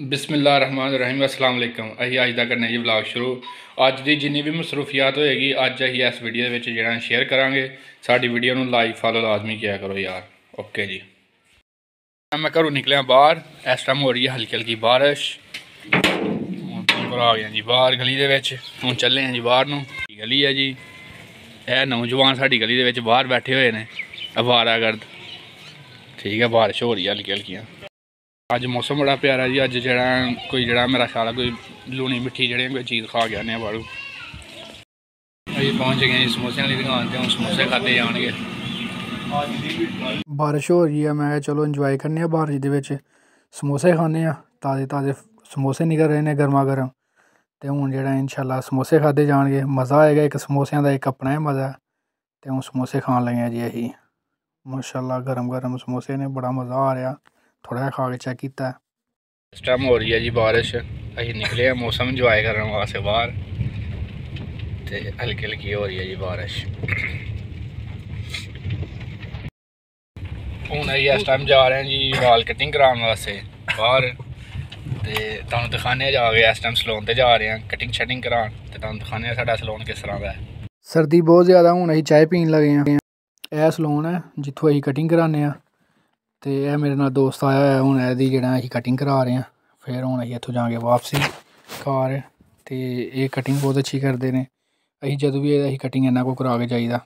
ਬਿਸਮਿਲ੍ਲਾਹਿਰਰਹਿਮਾਨਿਰਰਹੀਮ ਅਸਲਾਮ ਅਲੈਕਮ ਅਸੀਂ ਅੱਜ ਦਾ ਕਰਨਾ ਜੀ ਵਲੌਗ ਸ਼ੁਰੂ ਅੱਜ ਦੀ ਜਿੰਨੀ ਵੀ ਮਸਰੂਫੀਅਤ ਹੋਏਗੀ ਅੱਜ ਅਸੀਂ ਇਸ ਵੀਡੀਓ ਦੇ ਵਿੱਚ ਜਿਹੜਾ ਸ਼ੇਅਰ ਕਰਾਂਗੇ ਸਾਡੀ ਵੀਡੀਓ ਨੂੰ ਲਾਈਕ ਫਾਲੋ ਲਾਜ਼ਮੀ ਕਿਆ ਕਰੋ ਯਾਰ ਓਕੇ ਜੀ ਮੈਂ ਘਰੋਂ ਨਿਕਲਿਆ ਬਾਹਰ ਇਸ ਟਾਈਮ ਹੋ ਰਹੀ ਹੈ ਹਲਕੀ ਹਲਕੀ ਬਾਰਿਸ਼ ਹੁਣ ਪਰ ਆ ਗਏ ਜੀ ਬਾਹਰ ਗਲੀ ਦੇ ਵਿੱਚ ਹੁਣ ਚੱਲੇ ਹਾਂ ਜੀ ਬਾਹਰ ਨੂੰ ਗਲੀ ਹੈ ਜੀ ਇਹ ਨੌਜਵਾਨ ਸਾਡੀ ਗਲੀ ਦੇ ਵਿੱਚ ਬਾਹਰ ਬੈਠੇ ਹੋਏ ਨੇ ਅਵਾਰਾਗਰਦ ਠੀਕ ਹੈ ਬਾਰਿਸ਼ ਹੋ ਰਹੀ ਹੈ ਹਲਕੀ ਹਲਕੀਆਂ अज मौसम बड़ा प्यारा जी अज जेह्ड़ा कोई जेह्ड़ा मेरा ख्याल है कोई लूनी मिठी जेह्ड़ी कोई चीज़ खा के आने बाड़ू। अभी पहुँच गए समोसे वाली दुकान ते हूँ समोसे खाते जान बारिश हो रही है, मैं चलो इंजॉय करने बारिश दे समोसे खाने ताज़े ताज़े समोसे निकल रहे ने गर्मा गर्म। ते हूँ जेह्ड़ा इंशाल्लाह समोसे खादे जान मज़ा आएगा इक समोसें का इक अपना ही मज़ा ते हूँ समोसे खान लगे जी अही माशाल्लाह गर्म गर्म समोसे ने, बड़ा मज़ा आ रहा। ਸਮੋਸੇ ਨੇ ਬੜਾ ਮਜ਼ਾ ਆ ਰਿਹਾ ਥੋੜਾ ਜਿਹਾ ਖਾ ਕੇ ਚੈੱਕ ਕੀਤਾ ਇਸ ਟਾਈਮ ਹੋ ਰਹੀ ਹੈ ਜੀ ਬਾਰਿਸ਼ ਅਸੀਂ ਨਿਕਲੇ ਆ ਮੌਸਮ ਇੰਜੋਏ ਕਰਨ ਵਾਸਤੇ ਬਾਹਰ ਤੇ ਹਲਕੀ ਹਲਕੀ ਹੋ ਰਹੀ ਹੈ ਜੀ ਬਾਰਿਸ਼ ਹੁਣ ਅਸੀਂ ਇਸ ਟਾਈਮ ਜਾ ਰਹੇ ਹਾਂ ਜੀ ਵਾਲ ਕਟਿੰਗ ਕਰਾਉਣ ਵਾਸਤੇ ਬਾਹਰ ਤੇ ਤੁਹਾਨੂੰ ਦਿਖਾਣੇ ਆ ਜਾ ਕੇ ਇਸ ਟਾਈਮ ਸਲੂਨ ਤੇ ਜਾ ਰਹੇ ਹਾਂ ਕਟਿੰਗ ਸ਼ਟਿੰਗ ਕਰਾਉਣ ਤੇ ਤੁਹਾਨੂੰ ਦਿਖਾਣੇ ਆ ਸਾਡਾ ਸਲੂਨ ਕਿਸ ਤਰ੍ਹਾਂ ਦਾ ਹੈ ਸਰਦੀ ਬਹੁਤ ਜ਼ਿਆਦਾ ਹੁਣ ਅਸੀਂ ਚਾਹ ਪੀਣ ਲੱਗੇ ਆ ਇਹ ਸਲੂਨ ਹੈ ਜਿੱਥੋਂ ਅਸੀਂ ਕਟਿੰਗ ਕਰਾਉਂਦੇ ਆ ਤੇ ਇਹ ਮੇਰੇ ਨਾਲ ਦੋਸਤ ਆਇਆ ਹੋਇਆ ਹੁਣ ਇਹਦੀ ਜਿਹੜਾ ਅਸੀਂ ਕਟਿੰਗ ਕਰਾ ਰਹੇ ਆ ਫਿਰ ਹੁਣ ਅਸੀਂ ਇੱਥੋਂ ਜਾਵਾਂਗੇ ਵਾਪਸੀ ਘਰ ਤੇ ਇਹ ਕਟਿੰਗ ਬਹੁਤ ਅੱਛੀ ਕਰਦੇ ਨੇ ਅਸੀਂ ਜਦੋਂ ਵੀ ਅਸੀਂ ਕਟਿੰਗ ਇਹਨਾਂ ਕੋ ਕਰਾ ਕੇ ਜਾਈਦਾ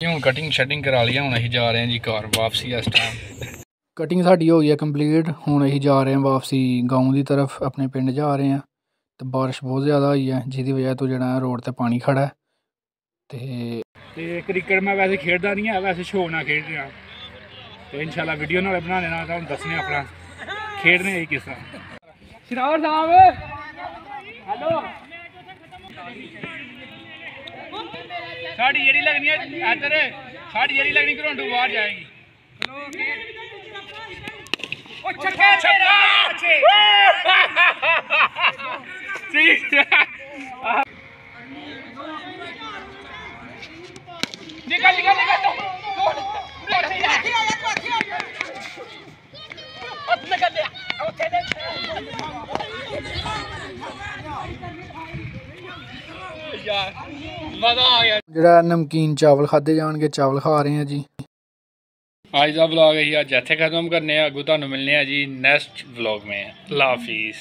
ਜੀ ਹੁਣ ਕਟਿੰਗ ਸ਼ਟਿੰਗ ਕਰਾ ਲਈ ਹੁਣ ਅਸੀਂ ਜਾ ਰਹੇ ਹਾਂ ਜੀ ਘਰ ਵਾਪਸੀ ਇਸ ਟਾਈਮ ਕਟਿੰਗ ਸਾਡੀ ਹੋ ਗਈ ਹੈ ਕੰਪਲੀਟ ਹੁਣ ਅਸੀਂ ਜਾ ਰਹੇ ਹਾਂ ਵਾਪਸੀ ਗਾਉਂ ਦੀ ਤਰਫ ਆਪਣੇ ਪਿੰਡ ਜਾ ਰਹੇ ਹਾਂ ਤੇ ਬਾਰਿਸ਼ ਬਹੁਤ ਜ਼ਿਆਦਾ ਹੋਈ ਹੈ ਜਿਹਦੀ ਵਜ੍ਹਾ ਤੋਂ ਜਿਹੜਾ ਰੋਡ ਤੇ ਪਾਣੀ ਖੜਾ ਹੈ ਤੇ ਤੇ ਕ੍ਰਿਕਟ ਮੈਂ ਵੈਸੇ ਖੇਡਦਾ ਨਹੀਂ ਹੈ ਵੈਸੇ ਸ਼ੋਅ ਨਾਲ ਖੇਡ ਰਿਹਾ तो इन वीडियो ना बना लेना तुम दसने अपना। खेडने यही किस्सा शरावर साहब हेलो। साड़ी जेड़ी लगनी है इधर साड़ी जेड़ी लगनी घरोंडू बाहर जाएगी। ओ छक्का छक्का। ਜਿਹੜਾ ਨਮਕੀਨ ਚਾਵਲ ਖਾਦੇ ਜਾਣਗੇ ਚਾਵਲ ਖਾ ਰਹੇ ਹਾਂ ਜੀ ਅੱਜ ਦਾ ਵਲੌਗ ਅਸੀਂ ਅੱਜ ਇੱਥੇ ਖਤਮ ਕਰਨੇ ਆ ਅੱਗੋਂ ਤੁਹਾਨੂੰ ਮਿਲਨੇ ਆ ਜੀ ਨੈਕਸਟ ਵਲੌਗ ਮੇਂ ਅੱਲਾ ਹਾਫਿਜ਼